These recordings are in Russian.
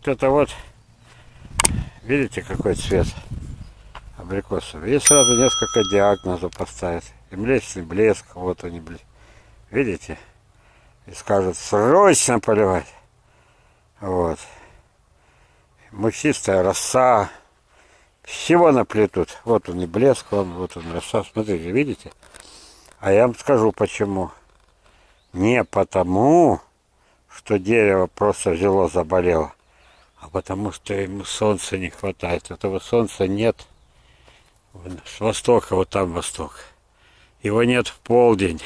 Вот это вот, видите, какой цвет абрикосов. И сразу несколько диагнозов поставить. И млечный блеск, вот они, блин. Видите? И скажут, срочно поливать. Вот. Мучистая роса. Всего наплетут. Вот он и блеск, вон, вот он роса. Смотрите, видите? А я вам скажу почему. Не потому, что дерево просто взяло, заболело, а потому что ему солнца не хватает. Этого солнца нет с востока, вот там восток. Его нет в полдень.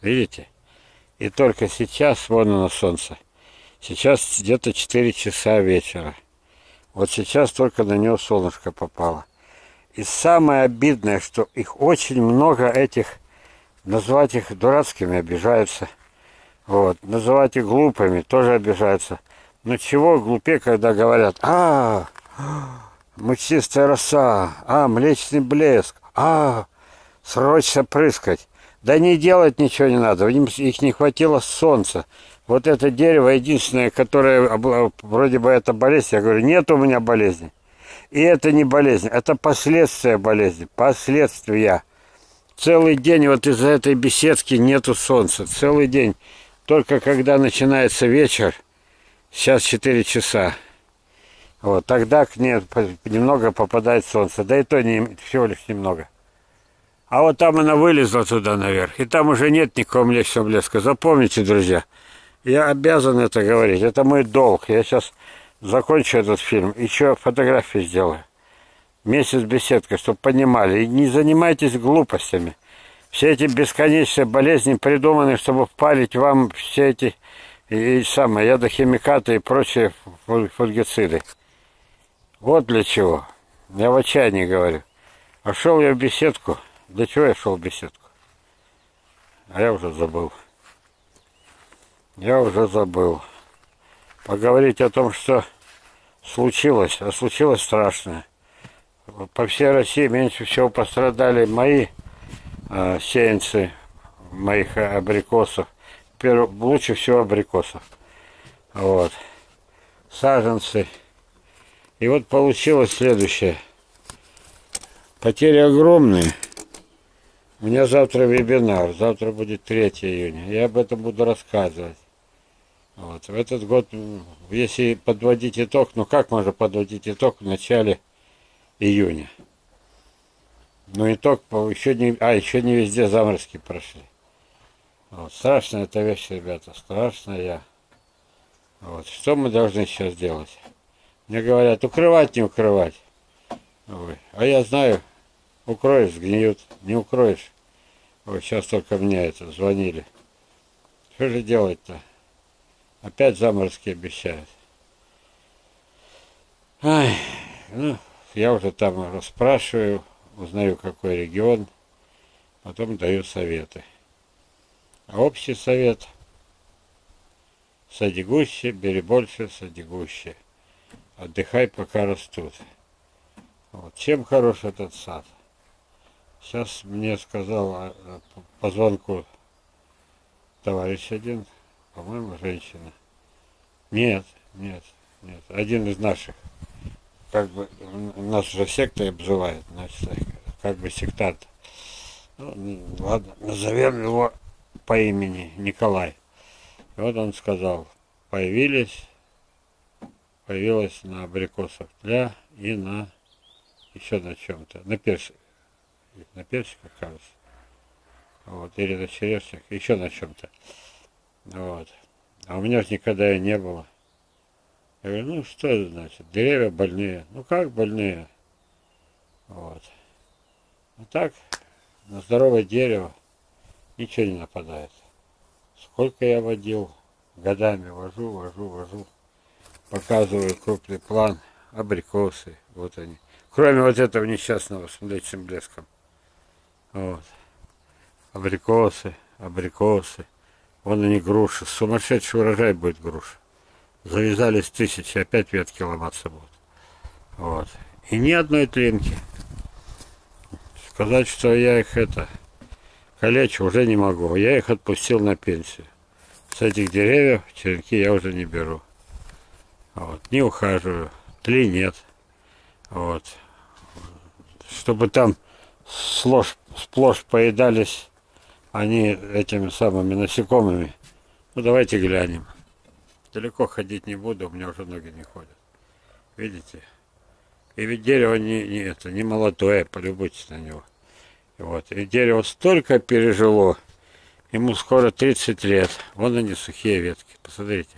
Видите? И только сейчас, вон оно солнце. Сейчас где-то 4 часа вечера. Вот сейчас только на него солнышко попало. И самое обидное, что их очень много этих, назвать их дурацкими обижаются. Вот, называть их глупыми тоже обижаются. Но чего глупее, когда говорят, а, мучистая роса, а, млечный блеск, а, срочно прыскать. Да не делать ничего не надо, им, их не хватило солнца. Вот это дерево единственное, которое вроде бы это болезнь. Я говорю, нет у меня болезни. И это не болезнь, это последствия болезни, последствия. Целый день вот из-за этой беседки нету солнца, целый день. Только когда начинается вечер, сейчас 4 часа, вот, тогда к ней немного попадает солнце, да и то не, всего лишь немного. А вот там она вылезла туда наверх, и там уже нет никакого млечного блеска. Запомните, друзья, я обязан это говорить, это мой долг. Я сейчас закончу этот фильм, еще фотографии сделаю. Вместе с беседкой, чтобы понимали. И не занимайтесь глупостями. Все эти бесконечные болезни придуманы, чтобы впалить вам все эти и, самые ядохимикаты и прочие фунгициды. Вот для чего. Я в отчаянии говорю. А шел я в беседку, для чего я шел в беседку? А я уже забыл. Я уже забыл. Поговорить о том, что случилось, а случилось страшное. По всей России меньше всего пострадали мои э, сеянцы, моих абрикосов. Лучше всего абрикосов. Вот. Саженцы. И вот получилось следующее. Потери огромные. У меня завтра вебинар, завтра будет 3 июня. Я об этом буду рассказывать. Вот. В этот год, если подводить итог, ну как можно подводить итог в начале июня? Ну итог, еще не, а, еще не везде заморозки прошли. Вот. Страшная эта вещь, ребята, страшная. Вот. Что мы должны сейчас делать? Мне говорят, укрывать, не укрывать. Ой. А я знаю, Укроешь, сгниют. Не укроешь. Вот сейчас только мне это звонили. Что же делать-то? Опять заморозки обещают. Ай, ну, я уже там расспрашиваю, узнаю, какой регион, потом даю советы. А общий совет – сади гуще, бери больше, сади гуще. Отдыхай, пока растут. Вот. Чем хорош этот сад? Сейчас мне сказал а, по звонку товарищ один, по-моему, женщина. Нет, нет, нет, один из наших. Как бы нас уже сектой обзывают, значит, как бы сектант. Ну, ладно, назовем его по имени Николай. И вот он сказал, появились, появилась на абрикосах тля и на еще на чем-то, на персик на персиках, кажется. Вот, или на черешнях, еще на чем-то. Вот. А у меня же никогда и не было. Я говорю, ну что это значит? Деревья больные. Ну как больные? Вот. А так, на здоровое дерево ничего не нападает. Сколько я водил, годами вожу, вожу, вожу. Показываю крупный план, абрикосы, вот они. Кроме вот этого несчастного с млечным блеском. Вот. Абрикосы, абрикосы. Вон они груши. Сумасшедший урожай будет груш. Завязались тысячи, опять ветки ломаться будут. Вот. И ни одной тлинки. Сказать, что я их это калечу, уже не могу. Я их отпустил на пенсию. С этих деревьев черенки я уже не беру. Вот, не ухаживаю, тли нет. Вот. Чтобы там сплошь, сплошь поедались они этими самыми насекомыми. Ну давайте глянем. Далеко ходить не буду, у меня уже ноги не ходят. Видите? И ведь дерево не, не, это, не молодое, полюбуйтесь на него. Вот. И дерево столько пережило, ему скоро 30 лет. Вон они сухие ветки, посмотрите.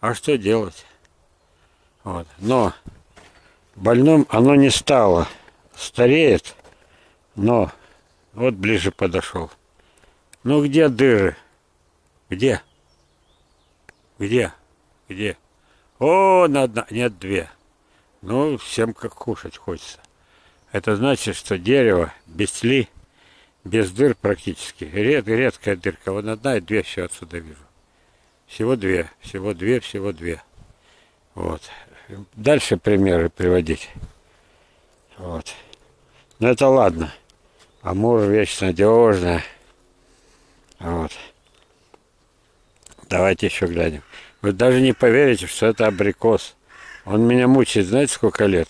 А что делать? Вот. Но больным оно не стало. Стареет, но вот ближе подошел. Ну где дыры? Где? Где? Где? О, на одна, нет, две. Ну, всем как кушать хочется. Это значит, что дерево без тли, без дыр практически. Ред, редкая дырка. Вот одна и две все отсюда вижу. Всего две, всего две, всего две. Вот. Дальше примеры приводить. Вот. Но это ладно. Амур вещь надежная. Вот. Давайте еще глянем. Вы даже не поверите, что это абрикос. Он меня мучает, знаете, сколько лет?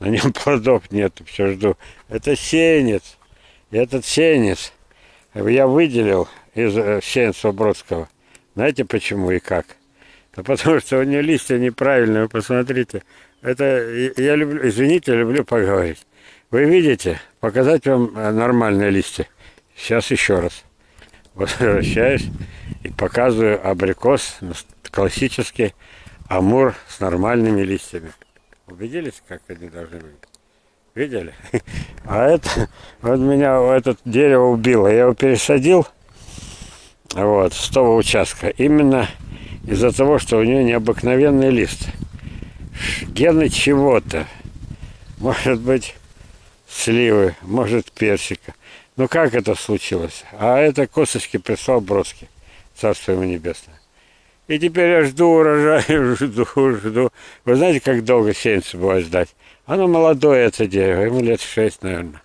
На нем плодов нет, все жду. Это сеянец. И этот сеянец я выделил из э, сеянца Бродского. Знаете почему и как? Да потому что у него листья неправильные, вы посмотрите. Это я люблю, извините, люблю поговорить. Вы видите, показать вам э, нормальные листья. Сейчас еще раз. Возвращаюсь и показываю абрикос классический амур с нормальными листьями. Убедились, как они должны быть? Видели? А это, вот меня этот дерево убило. Я его пересадил вот, с того участка. Именно из-за того, что у нее необыкновенный лист. Гены чего-то. Может быть, сливы, может, персика. Ну, как это случилось? А это косточки прислал Бродский. Царство ему небесное. И теперь я жду урожая, жду, жду. Вы знаете, как долго сеянца бывает ждать? Оно молодое, это дерево, ему лет шесть, наверное.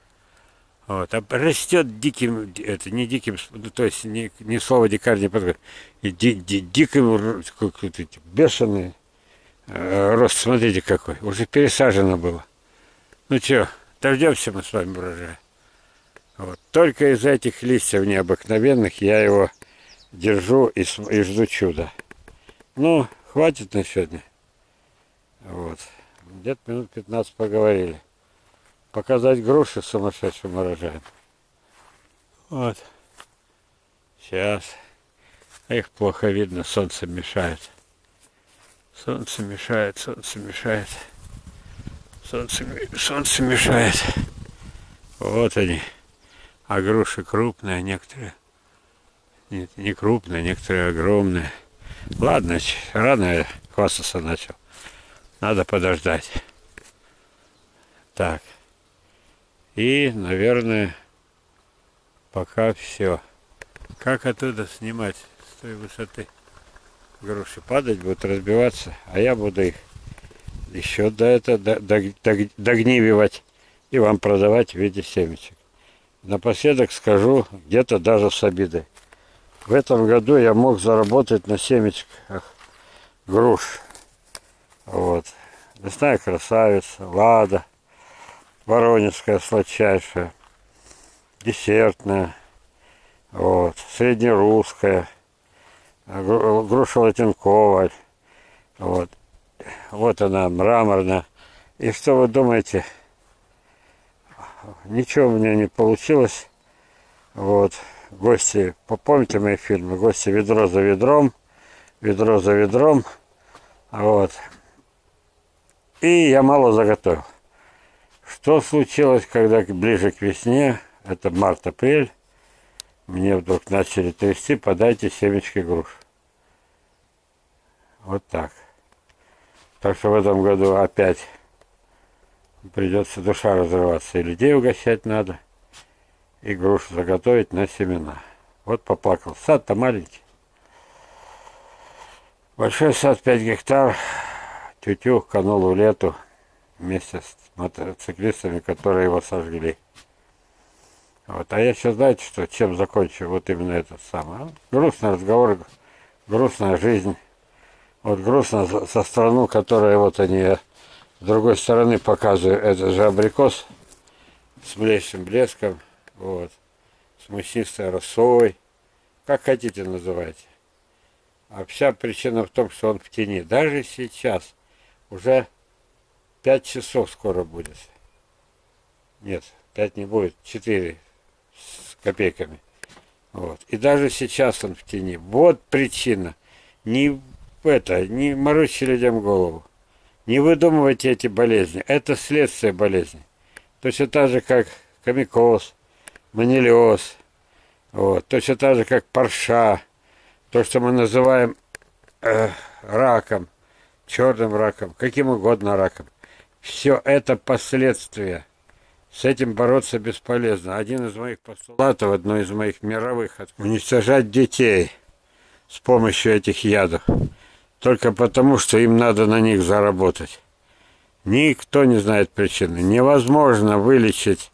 Вот, а растет диким, это не диким, ну, то есть не, не слово дикарь не подходит, ди, ди, диким, какой-то бешеный э, рост, смотрите какой, уже пересажено было. Ну что, дождемся мы с вами урожая. Вот. Только из этих листьев необыкновенных я его держу и, и жду чуда. Ну, хватит на сегодня. Вот. Где-то минут 15 поговорили. Показать груши сумасшедшим урожаем. Вот. Сейчас. Их плохо видно, солнце мешает. Солнце мешает, солнце мешает. Солнце, солнце мешает. Вот они. А груши крупные, некоторые. Нет, не крупные, некоторые огромные. Ладно, рано я хвастаться начал. Надо подождать. Так. И, наверное, пока все. Как оттуда снимать с той высоты? Груши падать будут, разбиваться, а я буду их еще до этого догнививать и вам продавать в виде семечек. Напоследок скажу, где-то даже с обидой. В этом году я мог заработать на семечках груш. Вот. Лесная красавица, лада, воронежская сладчайшая, десертная, вот, среднерусская, груша латинковая, вот. Вот она, мраморная. И что вы думаете? Ничего у меня не получилось. Вот гости, помните мои фильмы, гости ведро за ведром, ведро за ведром, вот. И я мало заготовил. Что случилось, когда ближе к весне, это март-апрель, мне вдруг начали трясти, подайте семечки груш. Вот так. Так что в этом году опять придется душа разрываться. И людей угощать надо и грушу заготовить на семена. Вот поплакал. Сад-то маленький. Большой сад 5 гектар. Тютю канул в лету вместе с мотоциклистами, которые его сожгли. Вот. А я сейчас, знаете, что, чем закончу вот именно этот самый. А? Грустный разговор, грустная жизнь. Вот грустно за страну, которая вот они с другой стороны показывают. Это же абрикос с млечным блеском. Вот. С мучнистой росой. Как хотите называйте. А вся причина в том, что он в тени. Даже сейчас уже 5 часов скоро будет. Нет, 5 не будет, 4 с копейками. Вот. И даже сейчас он в тени. Вот причина. Не это, не морочьте людям голову. Не выдумывайте эти болезни. Это следствие болезни. Точно так же, как комикоз, манилиоз, вот, точно так же, как парша, то, что мы называем э, раком, черным раком, каким угодно раком. Все это последствия. С этим бороться бесполезно. Один из моих постулатов, одно из моих мировых, уничтожать детей с помощью этих ядов только потому, что им надо на них заработать. Никто не знает причины. Невозможно вылечить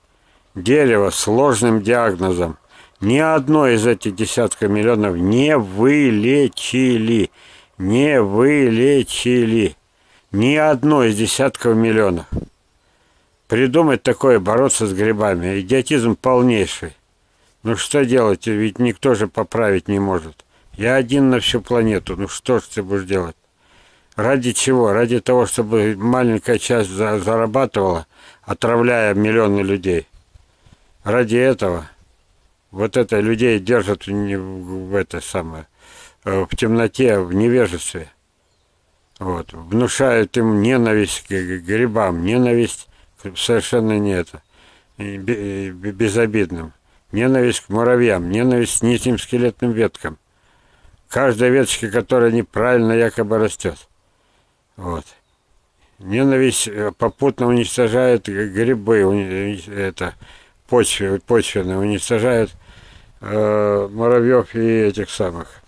дерево сложным диагнозом. Ни одно из этих десятков миллионов не вылечили. Не вылечили. Ни одно из десятков миллионов. Придумать такое, бороться с грибами. Идиотизм полнейший. Ну что делать, ведь никто же поправить не может. Я один на всю планету. Ну что ж ты будешь делать? Ради чего? Ради того, чтобы маленькая часть зарабатывала, отравляя миллионы людей. Ради этого вот это людей держат в это самое э, в темноте, в невежестве. Вот. Внушают им ненависть к грибам, ненависть совершенно не это, безобидным. Ненависть к муравьям, ненависть к нижним скелетным веткам каждой веточке, которая неправильно якобы растет. Вот. Ненависть э, попутно уничтожает грибы, это почвы, почвенные, уничтожает э, муравьев и этих самых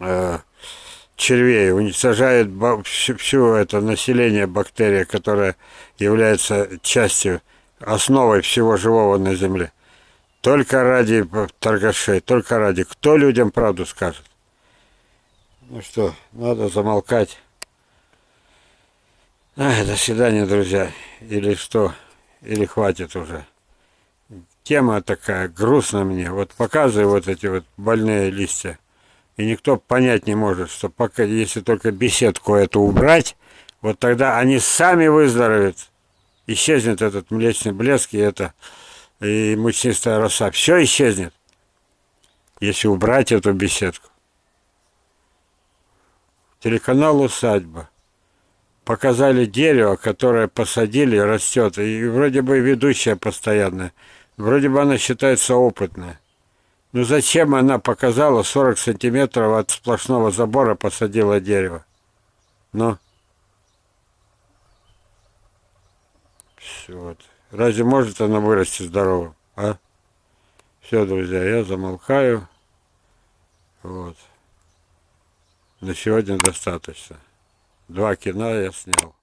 э, червей, уничтожает всю, всю это население бактерия, которая является частью, основой всего живого на Земле. Только ради торгашей, только ради. Кто людям правду скажет? Ну что, надо замолкать. А, до свидания, друзья. Или что? Или хватит уже. Тема такая грустная мне. Вот показываю вот эти вот больные листья. И никто понять не может, что пока, если только беседку эту убрать, вот тогда они сами выздоровеют. Исчезнет этот млечный блеск и это и мучнистая роса. Все исчезнет, если убрать эту беседку телеканал «Усадьба». Показали дерево, которое посадили, растет. И вроде бы ведущая постоянная. Вроде бы она считается опытная. Ну зачем она показала 40 сантиметров от сплошного забора посадила дерево? Ну? Все вот. Разве может она вырасти здоровым, а? Все, друзья, я замолкаю. Вот. На сегодня достаточно. Два кино я снял.